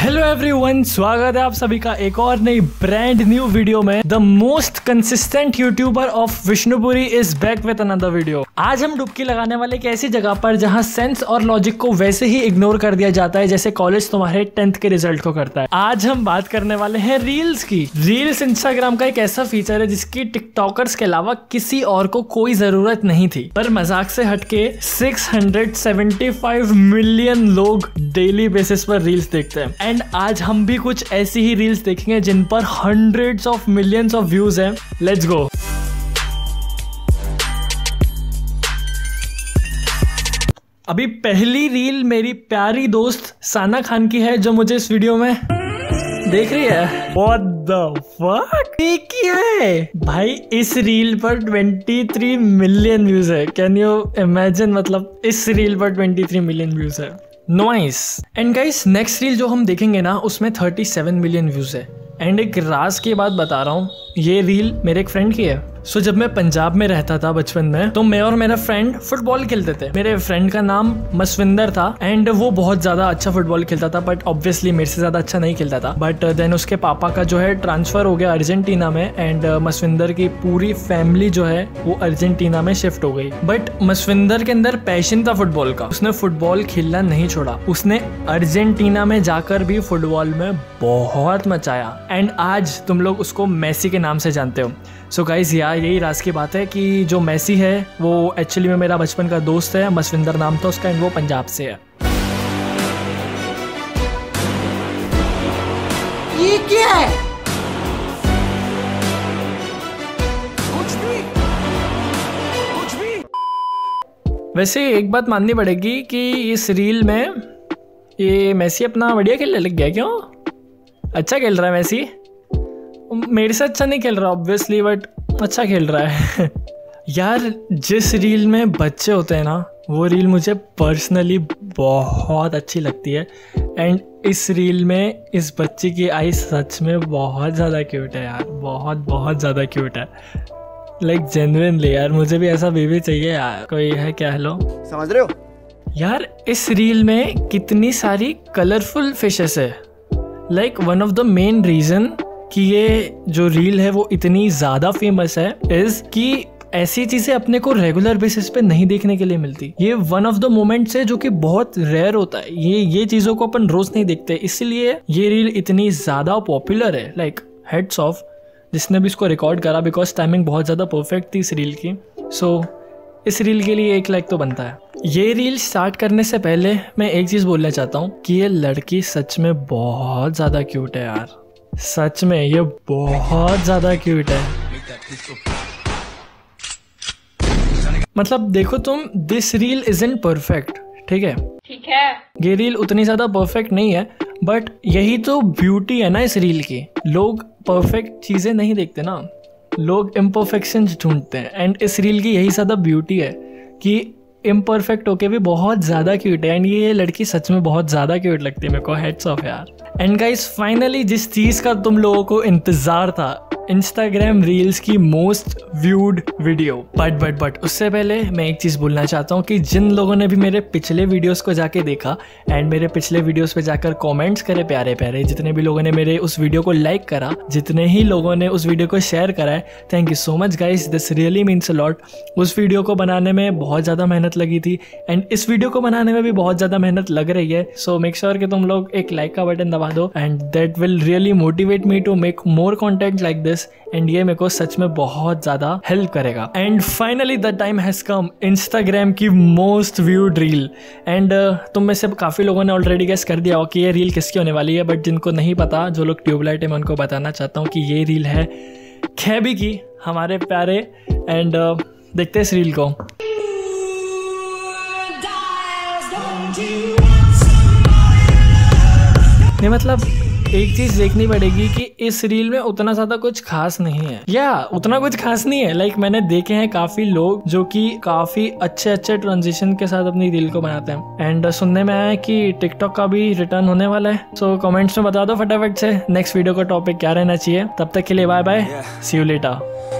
Hello everyone स्वागत है आप सभी का एक और नई ब्रांड न्यू वीडियो में। The most consistent YouTuber of Vishnupuri is back with another video आज हम डुबकी लगाने वाले एक ऐसी जगह पर जहाँ सेंस और लॉजिक को वैसे ही इग्नोर कर दिया जाता है, जैसे कॉलेज तुम्हारे टेंथ के रिज़ल्ट को करता है। आज हम बात करने वाले हैं रील्स की। रील्स इंस्टाग्राम का एक ऐसा फीचर है जिसकी टिकटॉकर्स के अलावा किसी और को कोई ज़रूरत नहीं थी। पर मज़ाक से हटके 675 मिलियन लोग डेली बेसिस पर रील्स देखते हैं। एंड आज हम भी कुछ ऐसी ही रील्स देखेंगे जिन पर hundreds of millions of views हैं। लेट्स गो अभी पहली रील मेरी प्यारी दोस्त साना खान की है, जो मुझे इस वीडियो में देख रही है। What the fuck? ये क्या है। भाई, इस रील पर 23 मिलियन व्यूज़ है। कैन यू इमेजिन मतलब इस रील पर 23 मिलियन व्यूज़ है? Nice and guys next reel जो हम देखेंगे ना, उसमें 37 मिलियन व्यूज़ है। एंड एक राज के बाद बता रहा हूँ, ये रील मेरे एक फ्रेंड की है। सो so, जब मैं पंजाब में रहता था बचपन में तो मैं और मेरा फ्रेंड फुटबॉल खेलते थे। मेरे फ्रेंड का नाम मसविंदर था एंड वो बहुत ज़्यादा अच्छा फुटबॉल खेलता था बट ऑब्वियसली मेरे से ज़्यादा अच्छा नहीं खेलता था। बट देन उसके पापा का जो है ट्रांसफ़र हो गया अर्जेंटीना में एंड मसविंदर की पूरी फैमिली जो है वो अर्जेंटीना में शिफ्ट हो गई। बट मसविंदर के अंदर पैशन था फुटबॉल का। उसने फुटबॉल खेलना नहीं छोड़ा। उसने अर्जेंटीना में जाकर भी फुटबॉल में बहुत मचाया। एंड आज तुम लोग उसको मैसी के नाम से जानते हो। सो गाइज़ यार यही राज की बात है कि जो मैसी है वो एक्चुअली में मेरा बचपन का दोस्त है मसविंदर नाम था उसका एंड वो पंजाब से है। ये क्या है? कुछ भी कुछ भी वैसे एक बात माननी पड़ेगी कि इस रील में ये मैसी अपना बढ़िया खेलने लग गया क्यों? अच्छा खेल रहा है मैसी। मेरे से अच्छा नहीं खेल रहा ऑब्वियसली बट अच्छा खेल रहा है। यार जिस रील में बच्चे होते हैं ना वो रील मुझे पर्सनली बहुत अच्छी लगती है। एंड इस रील में इस बच्चे की आई सच में बहुत ज़्यादा क्यूट है यार। बहुत बहुत ज़्यादा क्यूट है। लाइक जेनुइनली यार मुझे भी ऐसा बेबी चाहिए यार। कोई है क्या? हेलो समझ रहे हो? यार इस रील में कितनी सारी कलरफुल फिशेस है। Like one of the main reason कि ये जो रील है वो इतनी ज़्यादा फ़ेमस है इज़ कि ऐसी चीज़ें अपने को रेगुलर बेसिस पे नहीं देखने के लिए मिलती। ये वन ऑफ़ द मोमेंट्स है जो कि बहुत रेयर होता है। ये ये चीज़ों को अपन रोज नहीं देखते। इसलिए ये रील इतनी ज़्यादा पॉपुलर है लाइक हेड्स ऑफ़ जिसने भी इसको रिकॉर्ड करा बिकॉज़ टाइमिंग बहुत ज़्यादा परफेक्ट थी इस रील की। सो so, इस रील के लिए एक लाइक तो बनता है। ये रील स्टार्ट करने से पहले मैं एक चीज़ बोलना चाहता हूँ कि ये लड़की सच में बहुत ज़्यादा क्यूट है यार। सच में ये बहुत ज़्यादा क्यूट है। मतलब देखो तुम this reel is in perfect ठीक है? ठीक है। ये रील उतनी ज़्यादा परफेक्ट नहीं है बट यही तो ब्यूटी है ना इस रील की। लोग परफेक्ट चीज़ें नहीं देखते ना। लोग इम्परफेक्शन ढूंढते हैं एंड इस रील की यही ज़्यादा ब्यूटी है कि इम्परफेक्ट होके भी बहुत ज़्यादा क्यूट है एंड ये लड़की सच में बहुत ज़्यादा क्यूट लगती है मेरे को हेड्स ऑफ़ यार। एंड गाइस फाइनली जिस चीज़ का तुम लोगों को इंतज़ार था इंस्टाग्राम रील्स की most viewed video but but but उससे पहले मैं एक चीज़ बोलना चाहता हूँ कि जिन लोगों ने भी मेरे पिछले वीडियोस को जाके देखा एंड मेरे पिछले वीडियोस पे जाकर कमेंट्स करे प्यारे प्यारे, जितने भी लोगों ने मेरे उस वीडियो को लाइक करा, जितने ही लोगों ने उस वीडियो को शेयर करा है thank you so much guys this really means a lot उस वीडियो को बनाने में बहुत ज़्यादा मेहनत लगी थी एंड इस वीडियो को बनाने में भी बहुत ज़्यादा मेहनत लग रही है. सो मेक श्योर कि तुम लोग एक लाइक का बटन दबा दो and that will really motivate me to make more content like this and ये मेरे को सच में बहुत ज़्यादा हेल्प करेगा। And finally the time has come Instagram की मोस्ट व्यूड रील एंड तुम में से काफ़ी लोगों ने ऑलरेडी गेस कर दिया हो कि ये रील किसकी होने वाली है बट जिनको नहीं पता जो लोग ट्यूबलाइट है मैं उनको बताना चाहता हूँ कि ये रील है खैबी की हमारे प्यारे एंड uh, देखते हैं इस रील को। नहीं मतलब एक चीज़ देखनी पड़ेगी कि इस रील में उतना ज़्यादा कुछ खास नहीं है। या उतना कुछ खास नहीं है लाइक मैंने देखे हैं काफ़ी लोग जो कि काफ़ी अच्छे अच्छे ट्रांजिशन के साथ अपनी रील को बनाते हैं। एंड सुनने में आया कि टिकटॉक का भी रिटर्न होने वाला है। सो so, कमेंट्स में बता दो फटाफट से नेक्स्ट वीडियो का टॉपिक क्या रहना चाहिए। तब तक के लिए bye bye see you later